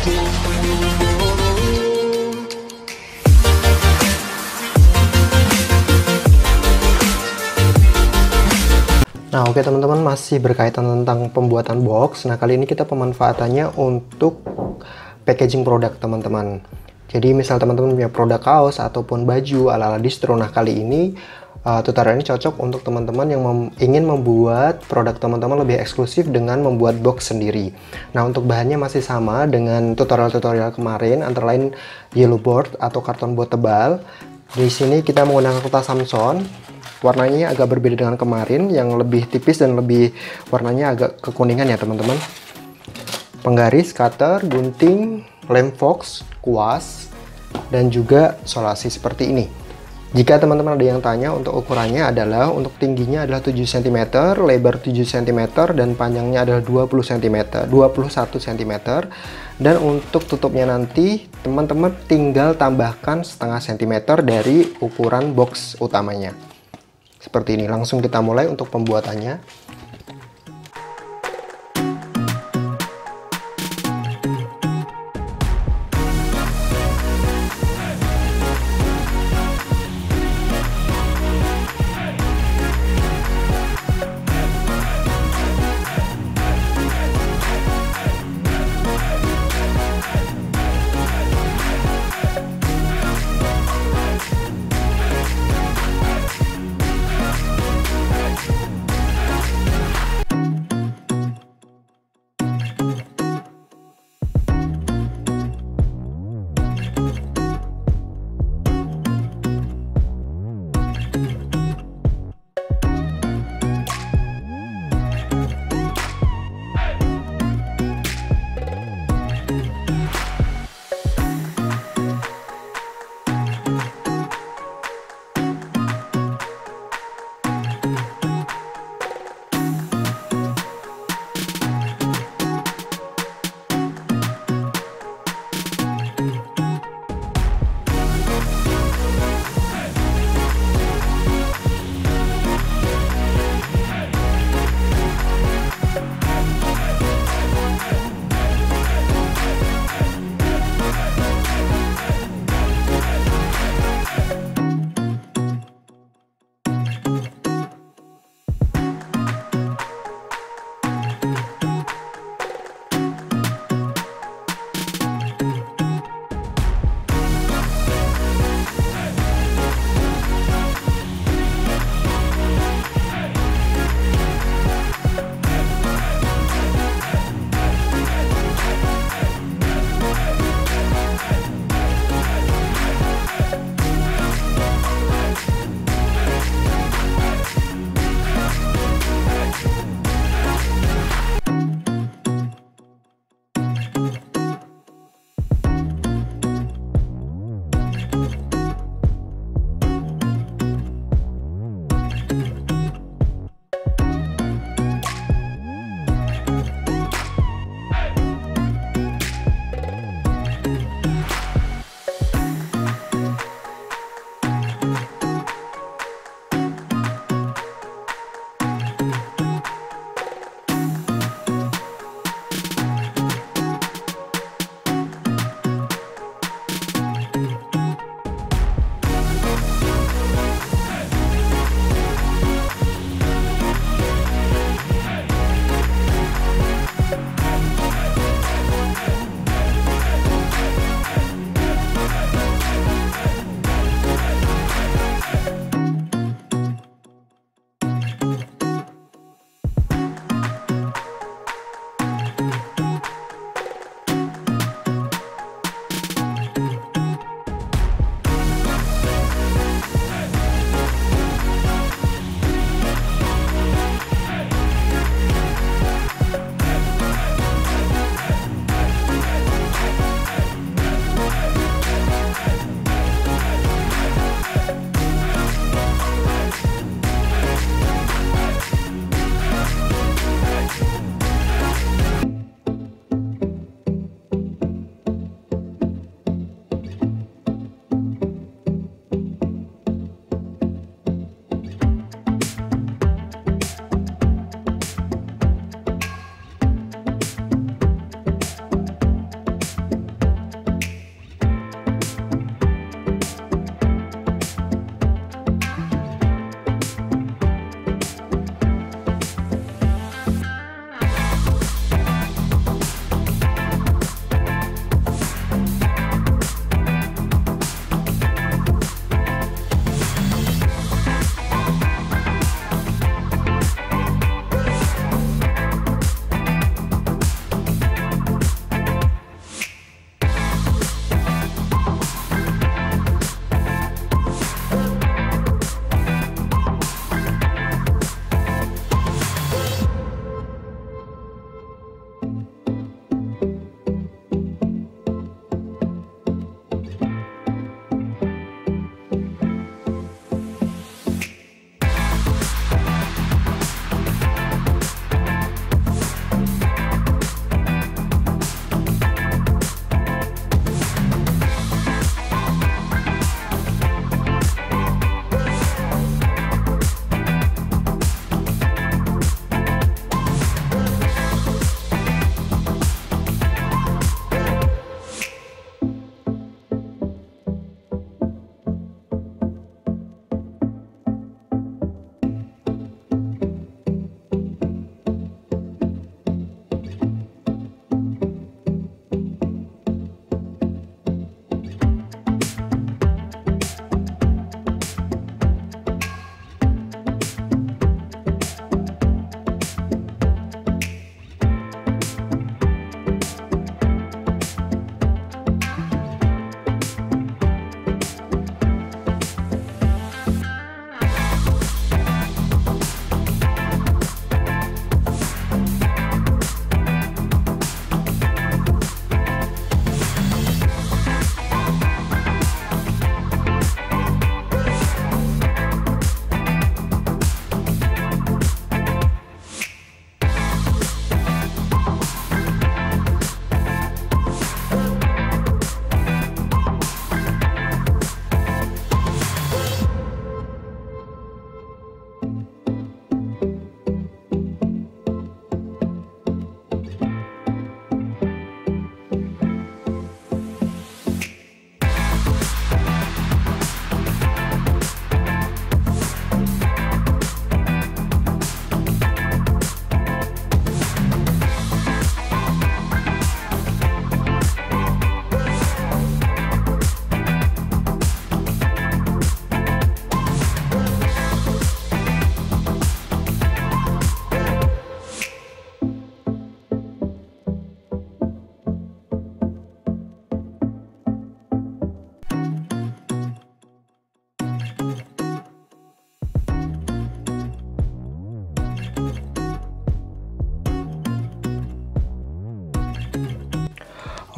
Nah oke teman-teman masih berkaitan tentang pembuatan box. Nah kali ini kita pemanfaatannya untuk packaging produk teman-teman. Jadi misal teman-teman punya produk kaos ataupun baju ala-ala distro Nah kali ini uh, tutorial ini cocok untuk teman-teman yang mem ingin membuat produk teman-teman lebih eksklusif dengan membuat box sendiri. Nah untuk bahannya masih sama dengan tutorial-tutorial kemarin Antara lain yellow board atau karton buat tebal. Di sini kita menggunakan kertas Samson. Warnanya agak berbeda dengan kemarin yang lebih tipis dan lebih warnanya agak kekuningan ya teman-teman. Penggaris, cutter, gunting, lem fox, kuas dan juga solasi seperti ini jika teman-teman ada yang tanya untuk ukurannya adalah untuk tingginya adalah 7 cm, lebar 7 cm dan panjangnya adalah 20 cm, 21 cm. Dan untuk tutupnya nanti teman-teman tinggal tambahkan setengah cm dari ukuran box utamanya seperti ini langsung kita mulai untuk pembuatannya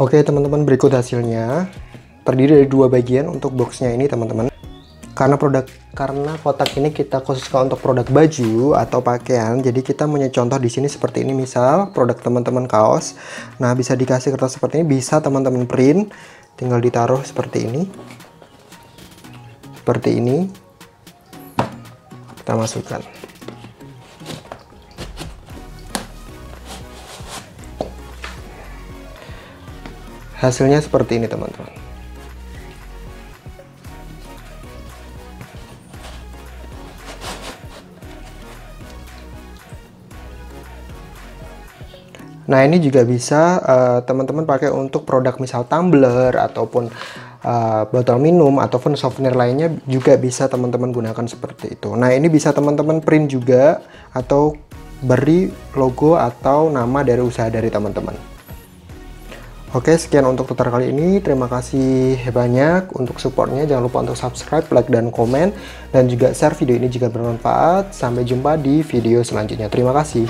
Oke teman-teman berikut hasilnya. Terdiri dari dua bagian untuk boxnya ini teman-teman. Karena produk karena kotak ini kita khususkan untuk produk baju atau pakaian jadi kita punya contoh di sini seperti ini. Misal produk teman-teman kaos. Nah bisa dikasih kertas seperti ini bisa teman-teman print. Tinggal ditaruh seperti ini. Seperti ini. Kita masukkan hasilnya seperti ini teman-teman Nah ini juga bisa eh, teman-teman uh, pakai untuk produk misal tumbler ataupun uh, botol minum ataupun souvenir lainnya juga bisa teman-teman gunakan seperti itu. Nah ini bisa teman-teman print juga atau beri logo atau nama dari usaha dari teman-teman. Oke sekian untuk tutorial kali ini. Terima kasih banyak untuk supportnya. Jangan lupa untuk subscribe, like, dan komen. Dan juga share video ini jika bermanfaat. Sampai jumpa di video selanjutnya. Terima kasih.